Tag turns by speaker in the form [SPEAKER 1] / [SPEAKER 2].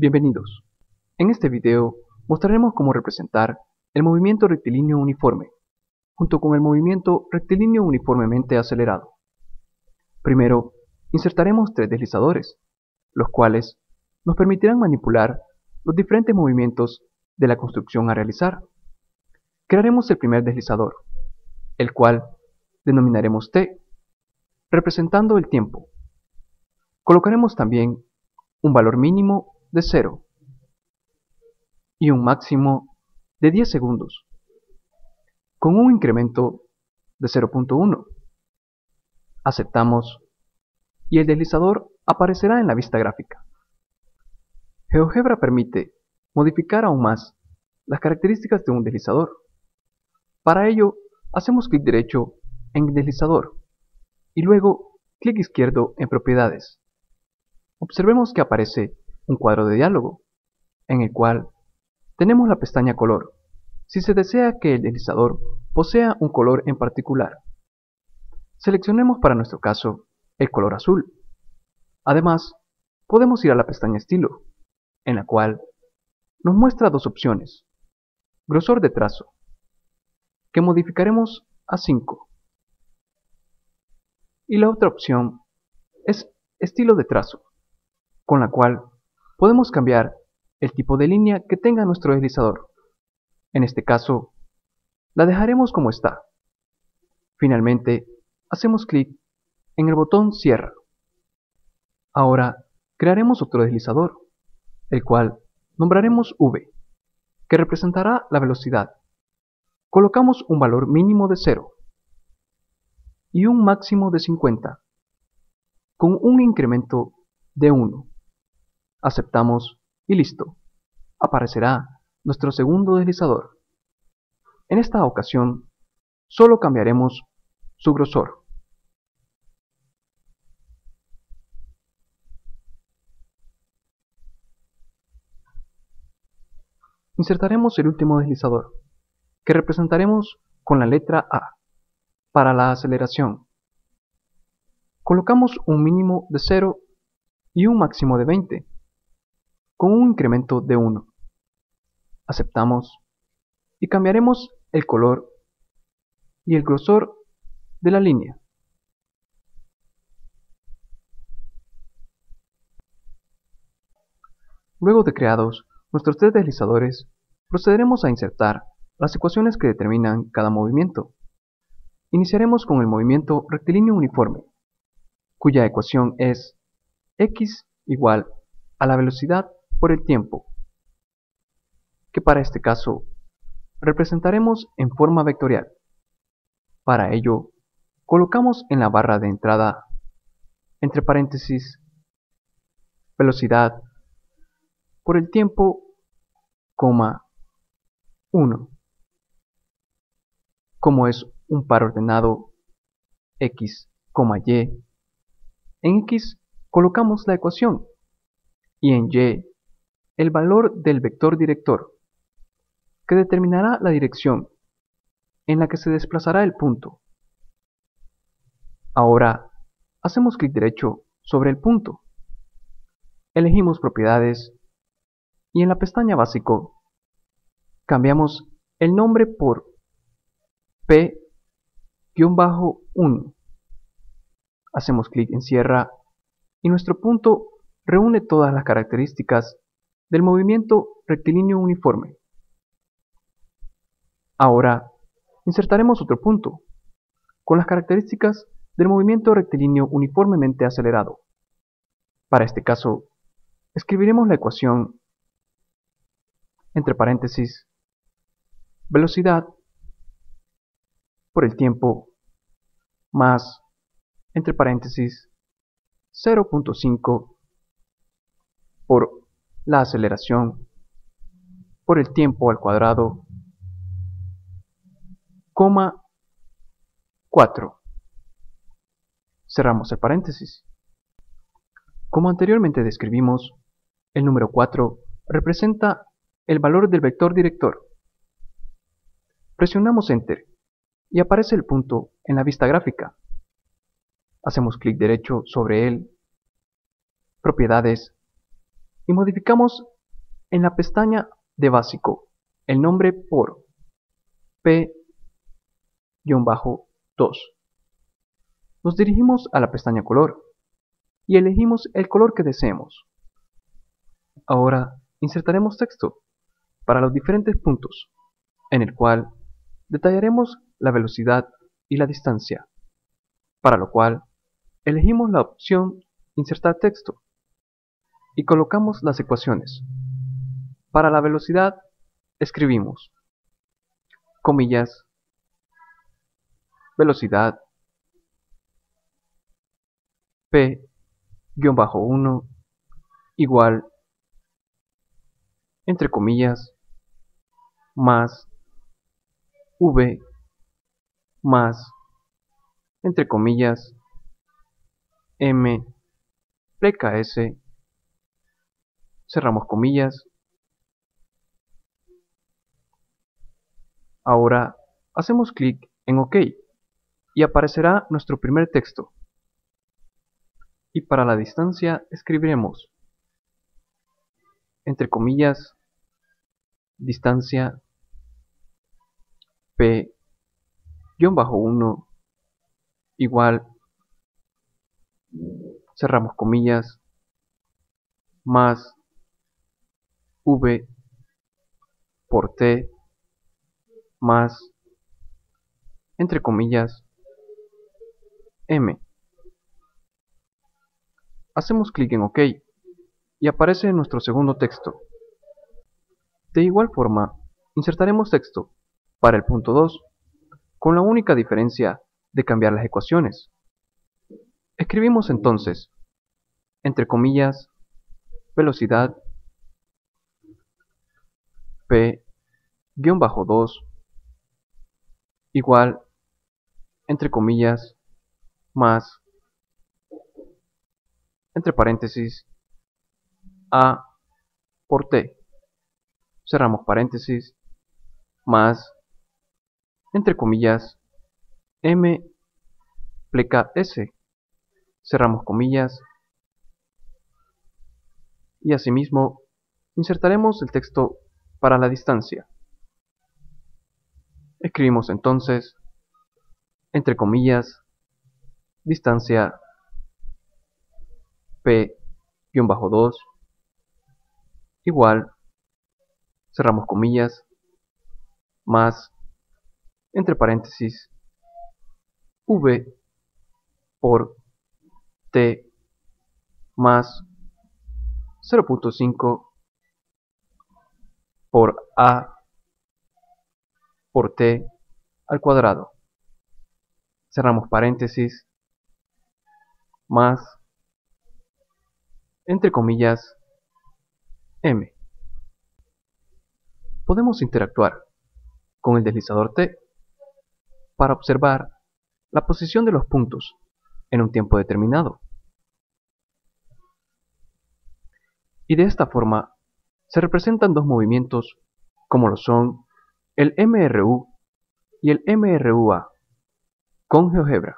[SPEAKER 1] Bienvenidos. En este video mostraremos cómo representar el movimiento rectilíneo uniforme, junto con el movimiento rectilíneo uniformemente acelerado. Primero, insertaremos tres deslizadores, los cuales nos permitirán manipular los diferentes movimientos de la construcción a realizar. Crearemos el primer deslizador, el cual denominaremos T, representando el tiempo. Colocaremos también un valor mínimo de 0 y un máximo de 10 segundos, con un incremento de 0.1. Aceptamos y el deslizador aparecerá en la vista gráfica. GeoGebra permite modificar aún más las características de un deslizador. Para ello, hacemos clic derecho en deslizador y luego clic izquierdo en propiedades. Observemos que aparece un cuadro de diálogo, en el cual tenemos la pestaña color, si se desea que el deslizador posea un color en particular. Seleccionemos para nuestro caso el color azul. Además, podemos ir a la pestaña estilo, en la cual nos muestra dos opciones. Grosor de trazo, que modificaremos a 5. Y la otra opción es estilo de trazo, con la cual podemos cambiar el tipo de línea que tenga nuestro deslizador. En este caso, la dejaremos como está. Finalmente, hacemos clic en el botón Cierra. Ahora, crearemos otro deslizador, el cual nombraremos V, que representará la velocidad. Colocamos un valor mínimo de 0 y un máximo de 50, con un incremento de 1. Aceptamos y listo. Aparecerá nuestro segundo deslizador. En esta ocasión, solo cambiaremos su grosor. Insertaremos el último deslizador, que representaremos con la letra A, para la aceleración. Colocamos un mínimo de 0 y un máximo de 20 con un incremento de 1. Aceptamos y cambiaremos el color y el grosor de la línea. Luego de creados nuestros tres deslizadores, procederemos a insertar las ecuaciones que determinan cada movimiento. Iniciaremos con el movimiento rectilíneo uniforme, cuya ecuación es x igual a la velocidad por el tiempo, que para este caso representaremos en forma vectorial. Para ello, colocamos en la barra de entrada, entre paréntesis, velocidad por el tiempo, coma 1. Como es un par ordenado x, y, en x colocamos la ecuación y en y el valor del vector director, que determinará la dirección en la que se desplazará el punto. Ahora, hacemos clic derecho sobre el punto. Elegimos propiedades y en la pestaña básico cambiamos el nombre por P-1. Hacemos clic en Cierra y nuestro punto reúne todas las características del movimiento rectilíneo uniforme. Ahora, insertaremos otro punto, con las características del movimiento rectilíneo uniformemente acelerado. Para este caso, escribiremos la ecuación entre paréntesis velocidad por el tiempo más entre paréntesis 0.5 por la aceleración por el tiempo al cuadrado, coma 4. Cerramos el paréntesis. Como anteriormente describimos, el número 4 representa el valor del vector director. Presionamos Enter y aparece el punto en la vista gráfica. Hacemos clic derecho sobre él, Propiedades y modificamos En la pestaña de básico, el nombre por P-2. Nos dirigimos a la pestaña color y elegimos el color que deseemos. Ahora insertaremos texto para los diferentes puntos, en el cual detallaremos la velocidad y la distancia, para lo cual elegimos la opción Insertar texto y colocamos las ecuaciones. Para la velocidad escribimos comillas velocidad p-1 igual entre comillas más v más entre comillas m pks cerramos comillas. Ahora hacemos clic en OK y aparecerá nuestro primer texto. Y para la distancia escribiremos entre comillas distancia p 1 igual cerramos comillas más v por t más entre comillas m hacemos clic en OK y aparece nuestro segundo texto. De igual forma, insertaremos texto para el punto 2, con la única diferencia de cambiar las ecuaciones. Escribimos entonces, entre comillas, velocidad p-2 igual, entre comillas, más entre paréntesis, A por T. Cerramos paréntesis, más, entre comillas, M pleca S. Cerramos comillas. Y asimismo, insertaremos el texto para la distancia. Escribimos entonces, entre comillas, distancia P-2 igual, cerramos comillas, más, entre paréntesis, V por T más 0.5 por A por T al cuadrado. Cerramos paréntesis, más entre comillas, M. Podemos interactuar con el deslizador T para observar la posición de los puntos en un tiempo determinado. Y de esta forma se representan dos movimientos como lo son el MRU y el MRUA con GeoGebra.